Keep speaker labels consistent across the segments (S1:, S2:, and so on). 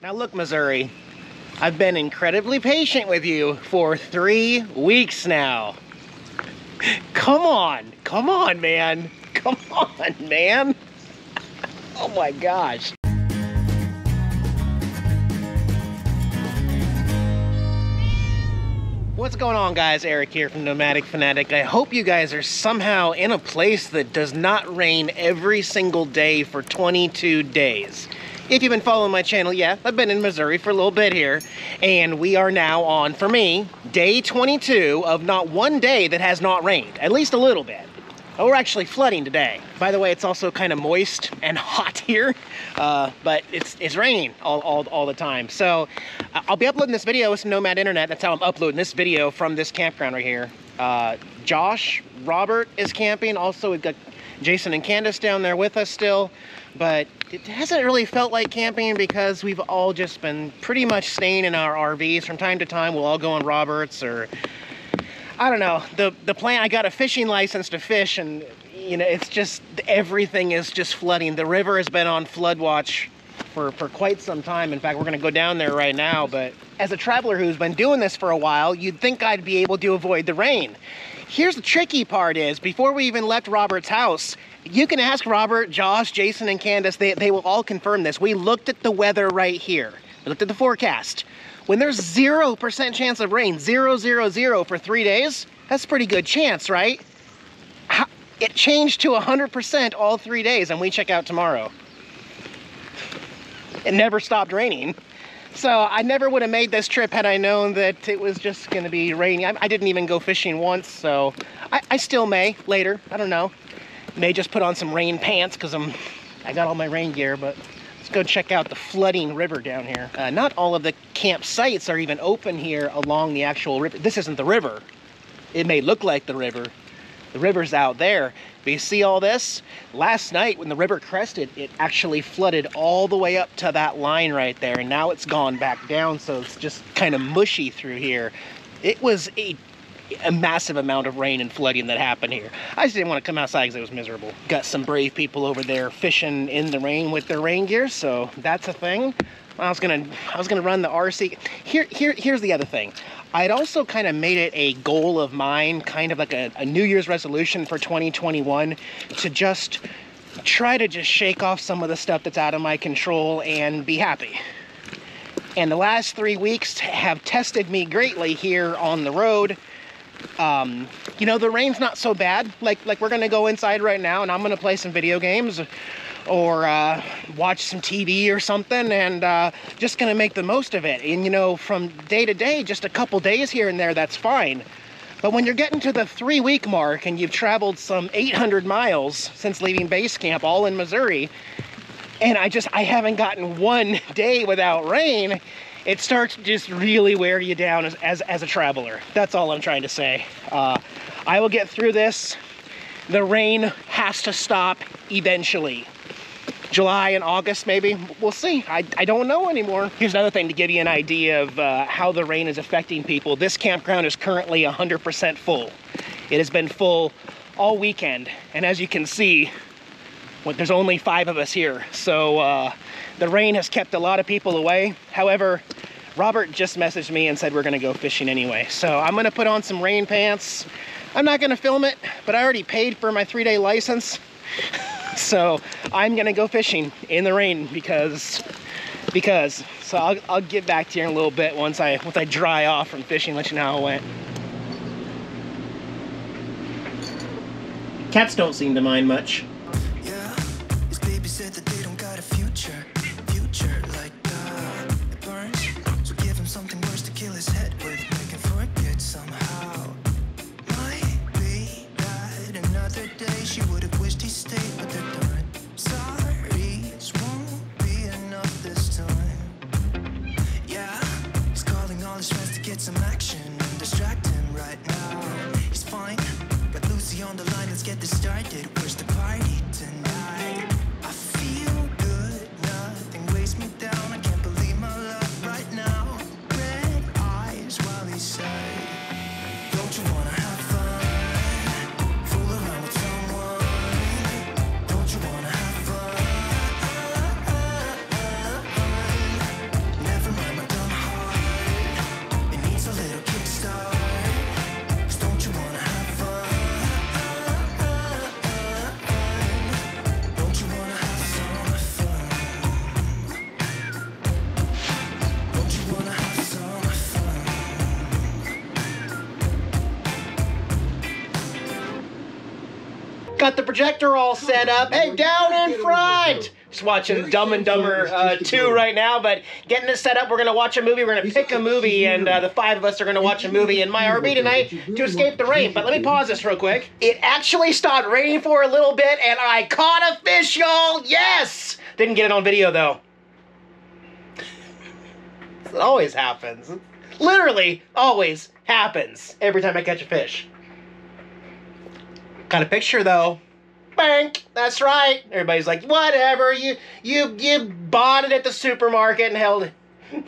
S1: Now look, Missouri, I've been incredibly patient with you for three weeks now. Come on, come on, man. Come on, man. Oh my gosh. What's going on guys? Eric here from Nomadic Fanatic. I hope you guys are somehow in a place that does not rain every single day for 22 days. If you've been following my channel, yeah, I've been in Missouri for a little bit here, and we are now on, for me, day 22 of not one day that has not rained, at least a little bit. Oh, we're actually flooding today. By the way, it's also kind of moist and hot here, uh, but it's it's raining all, all, all the time. So uh, I'll be uploading this video with some Nomad Internet. That's how I'm uploading this video from this campground right here. Uh, Josh, Robert is camping. Also, we've got Jason and Candace down there with us still. But it hasn't really felt like camping because we've all just been pretty much staying in our RVs. From time to time, we'll all go on Roberts or I don't know. The the plan I got a fishing license to fish and you know, it's just everything is just flooding. The river has been on flood watch for for quite some time. In fact, we're going to go down there right now, but as a traveler who's been doing this for a while, you'd think I'd be able to avoid the rain. Here's the tricky part is before we even left Robert's house, you can ask Robert, Josh, Jason, and Candace, they, they will all confirm this. We looked at the weather right here. We looked at the forecast. When there's 0% chance of rain, zero, zero, zero for three days, that's a pretty good chance, right? It changed to 100% all three days and we check out tomorrow. It never stopped raining. So I never would have made this trip had I known that it was just gonna be rainy. I, I didn't even go fishing once, so I, I, still may later, I don't know. May just put on some rain pants because I'm, I got all my rain gear, but Let's go check out the flooding river down here. Uh, not all of the campsites are even open here along the actual river. This isn't the river. It may look like the river. The river's out there. But you see all this? Last night when the river crested, it actually flooded all the way up to that line right there. And now it's gone back down, so it's just kind of mushy through here. It was a a massive amount of rain and flooding that happened here. I just didn't want to come outside because it was miserable. Got some brave people over there fishing in the rain with their rain gear, so that's a thing. I was gonna I was gonna run the RC. Here here here's the other thing. I'd also kind of made it a goal of mine, kind of like a, a New Year's resolution for 2021, to just try to just shake off some of the stuff that's out of my control and be happy. And the last three weeks have tested me greatly here on the road um, you know, the rain's not so bad. Like, like we're gonna go inside right now and I'm gonna play some video games or uh, watch some TV or something and uh, just gonna make the most of it. And you know, from day to day, just a couple days here and there, that's fine. But when you're getting to the three week mark and you've traveled some 800 miles since leaving base camp, all in Missouri, and I just, I haven't gotten one day without rain, it starts to just really wear you down as, as, as a traveler. That's all I'm trying to say. Uh, I will get through this. The rain has to stop eventually. July and August, maybe. We'll see. I, I don't know anymore. Here's another thing to give you an idea of uh, how the rain is affecting people. This campground is currently 100% full. It has been full all weekend. And as you can see, well, there's only five of us here. So uh, the rain has kept a lot of people away. However, Robert just messaged me and said we're gonna go fishing anyway. So I'm gonna put on some rain pants. I'm not gonna film it, but I already paid for my three day license. so I'm gonna go fishing in the rain because, because. So I'll, I'll get back to you in a little bit once I, once I dry off from fishing, let you know how it went. Cats don't seem to mind much.
S2: Get this started.
S1: Got the projector all set up. Hey, down in front! Just watching Dumb and Dumber uh, 2 right now, but getting it set up. We're going to watch a movie. We're going to pick a movie, and uh, the five of us are going to watch a movie in my RV tonight to escape the rain. But let me pause this real quick. It actually stopped raining for a little bit, and I caught a fish, y'all! Yes! Didn't get it on video, though. It always happens. Literally, always happens every time I catch a fish. Got a picture though. Bank. That's right. Everybody's like, whatever. You you you bought it at the supermarket and held it.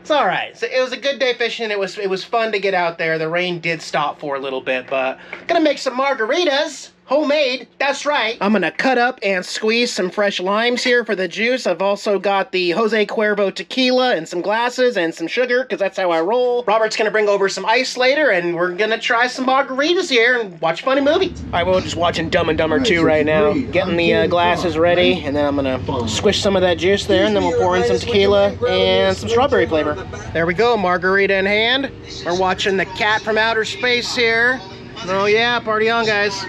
S1: it's all right. So it was a good day fishing. It was it was fun to get out there. The rain did stop for a little bit, but gonna make some margaritas. Homemade, that's right. I'm gonna cut up and squeeze some fresh limes here for the juice. I've also got the Jose Cuervo tequila and some glasses and some sugar, because that's how I roll. Robert's gonna bring over some ice later, and we're gonna try some margaritas here and watch funny movies. All right, we're just watching Dumb and Dumber 2 right now. Getting the uh, glasses ready, and then I'm gonna squish some of that juice there, and then we'll pour in some tequila and some strawberry flavor. There we go, margarita in hand. We're watching The Cat from Outer Space here. Oh yeah, party on, guys.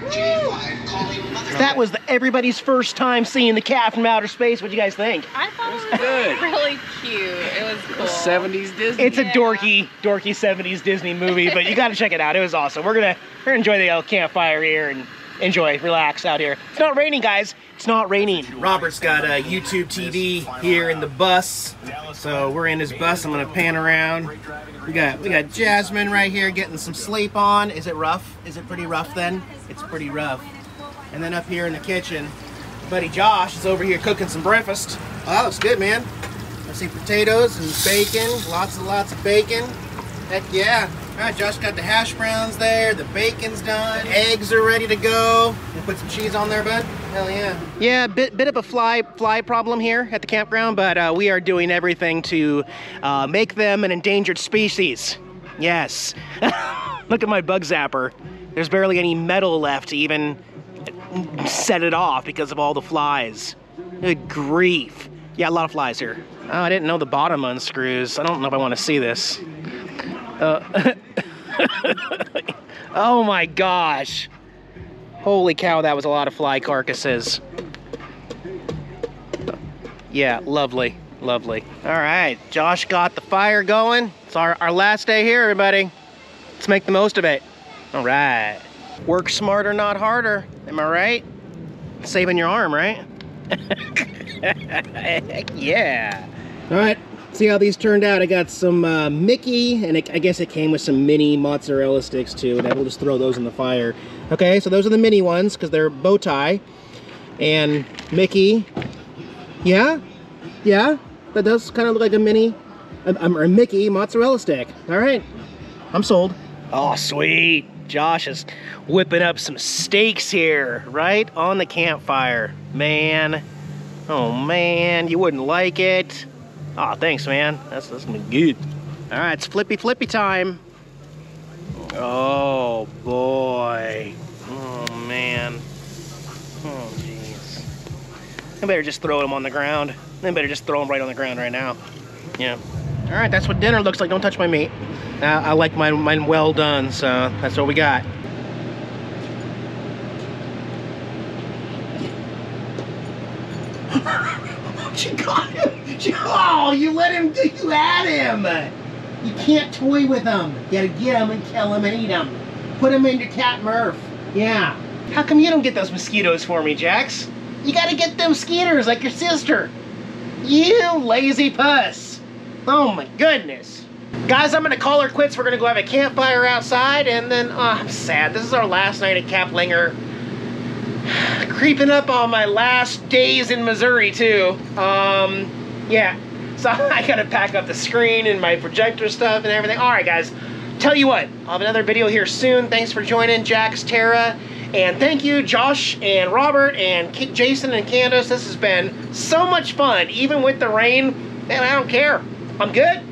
S1: That was the, everybody's first time seeing the cat from outer space. What do you guys think?
S2: I thought it was
S3: good.
S2: really cute. It was cool.
S3: 70s Disney.
S1: It's a dorky, dorky 70s Disney movie, but you gotta check it out. It was awesome. We're gonna we're gonna enjoy the campfire here and enjoy, relax out here. It's not raining, guys. It's not raining. Robert's got a YouTube TV here in the bus, so we're in his bus. I'm gonna pan around. We got we got Jasmine right here getting some sleep on. Is it rough? Is it pretty rough then? It's pretty rough. And then up here in the kitchen, buddy Josh is over here cooking some breakfast. Oh, that looks good, man. I see potatoes and bacon, lots and lots of bacon. Heck yeah. All right, Josh got the hash browns there, the bacon's done, eggs are ready to go. You put some cheese on there, bud? Hell yeah. Yeah, bit, bit of a fly fly problem here at the campground, but uh, we are doing everything to uh, make them an endangered species. Yes. Look at my bug zapper. There's barely any metal left to even set it off because of all the flies. Good grief. Yeah, a lot of flies here. Oh, I didn't know the bottom unscrews. I don't know if I want to see this. Uh, oh my gosh. Holy cow, that was a lot of fly carcasses. Yeah, lovely, lovely. All right, Josh got the fire going. It's our, our last day here, everybody. Let's make the most of it. All right. Work smarter, not harder. Am I right? Saving your arm, right? Yeah. All right, see how these turned out. I got some uh, Mickey, and it, I guess it came with some mini mozzarella sticks too, and I will just throw those in the fire. Okay, so those are the mini ones because they're bow tie. And Mickey, yeah, yeah, that does kind of look like a mini, a, a Mickey mozzarella stick. All right, I'm sold. Oh, sweet. Josh is whipping up some steaks here, right on the campfire. Man, oh man, you wouldn't like it. Oh, thanks, man. That's, that's gonna be good. All right, it's flippy flippy time. Oh, boy. Oh, man. Oh, jeez. I better just throw them on the ground. I better just throw them right on the ground right now. Yeah. All right, that's what dinner looks like. Don't touch my meat. Uh, I like mine, mine well done, so that's what we got. she got him. She, oh, you let him. Do, you had him. You can't toy with him. You gotta get him and kill him and eat him. Put him into Cat Murph. Yeah. How come you don't get those mosquitoes for me, Jax? You gotta get them skeeters like your sister. You lazy puss. Oh my goodness. Guys, I'm gonna call her quits. We're gonna go have a campfire outside, and then oh, I'm sad. This is our last night at Caplinger. Creeping up on my last days in Missouri too. Um, yeah. So I gotta pack up the screen and my projector stuff and everything. All right, guys. Tell you what, I'll have another video here soon. Thanks for joining, Jax, Tara, and thank you, Josh and Robert and K- Jason and Candace. This has been so much fun, even with the rain. Man, I don't care. I'm good.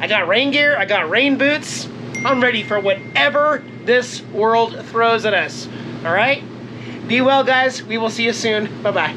S1: I got rain gear. I got rain boots. I'm ready for whatever this world throws at us. All right. Be well, guys. We will see you soon. Bye bye.